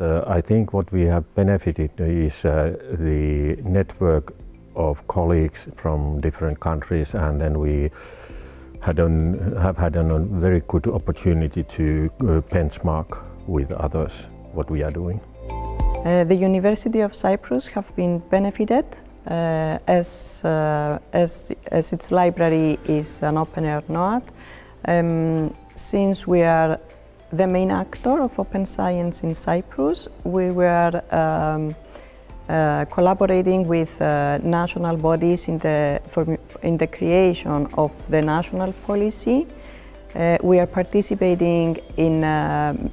I think what we have benefited is uh, the network of colleagues from different countries and then we had an, have had a very good opportunity to uh, benchmark with others what we are doing. Uh, the University of Cyprus have been benefited uh, as, uh, as, as its library is an OpenAIRE NOAD. Um, since we are the main actor of open science in Cyprus, we were um, uh, collaborating with uh, national bodies in the, for, in the creation of the national policy. Uh, we are participating in, um,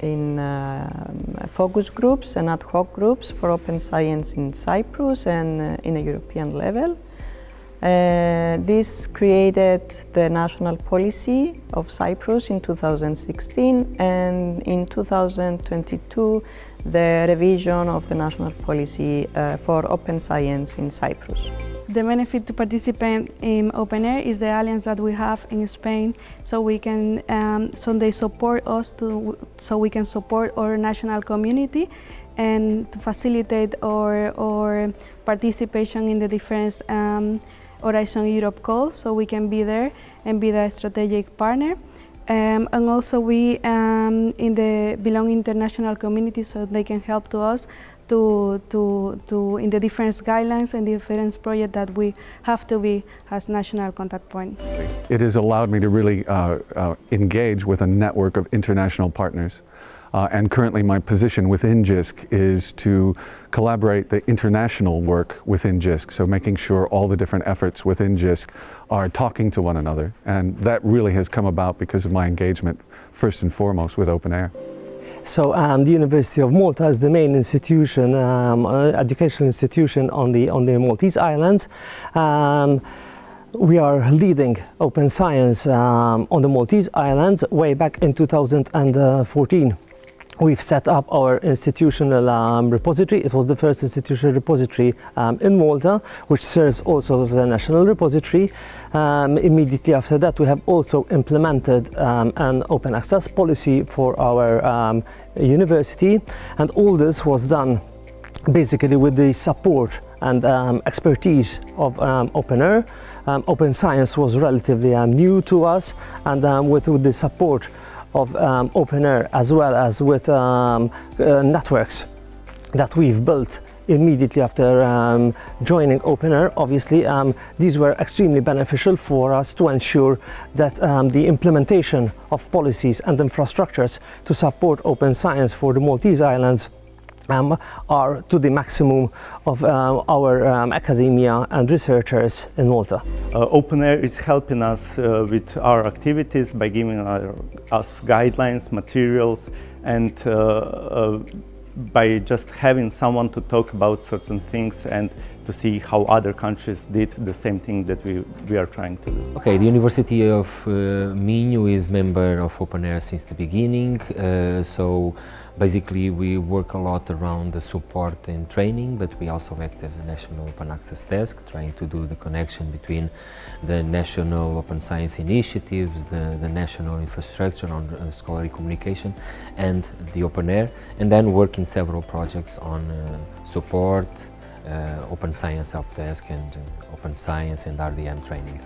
in um, focus groups and ad hoc groups for open science in Cyprus and uh, in a European level. Uh, this created the national policy of Cyprus in 2016 and in 2022 the revision of the national policy uh, for open science in Cyprus. The benefit to participate in OpenAIRE is the alliance that we have in Spain, so we can, um, so they support us to, so we can support our national community and to facilitate our, our participation in the different um, Horizon Europe call, so we can be there and be the strategic partner. Um, and also we um, in the belong international community, so they can help to us to, to, to in the different guidelines and different projects that we have to be as national contact point. It has allowed me to really uh, uh, engage with a network of international partners. Uh, and currently my position within JISC is to collaborate the international work within JISC, so making sure all the different efforts within JISC are talking to one another. And that really has come about because of my engagement, first and foremost, with OpenAIRE. So um, the University of Malta is the main institution, um, uh, educational institution on the, on the Maltese Islands. Um, we are leading open science um, on the Maltese Islands way back in 2014. We've set up our institutional um, repository. It was the first institutional repository um, in Malta, which serves also as a national repository. Um, immediately after that, we have also implemented um, an open access policy for our um, university. And all this was done basically with the support and um, expertise of OpenAIRE. open science was relatively new to us and with, with the support of um, OpenAIRE as well as with um, uh, networks that we've built immediately after um, joining OpenAIRE. Obviously, um, these were extremely beneficial for us to ensure that um, the implementation of policies and infrastructures to support open science for the Maltese Islands um, are to the maximum of uh, our um, academia and researchers in Malta. Uh, OpenAIRE is helping us uh, with our activities by giving our, us guidelines, materials, and uh, uh, by just having someone to talk about certain things and to see how other countries did the same thing that we, we are trying to do. Okay, the University of uh, Minho is member of OpenAIRE since the beginning, uh, so basically we work a lot around the support and training, but we also act as a national open access desk, trying to do the connection between the national open science initiatives, the, the national infrastructure on uh, scholarly communication, and the OpenAIRE, and then work in several projects on uh, support, uh, open science help desk and uh, open science and RDM training.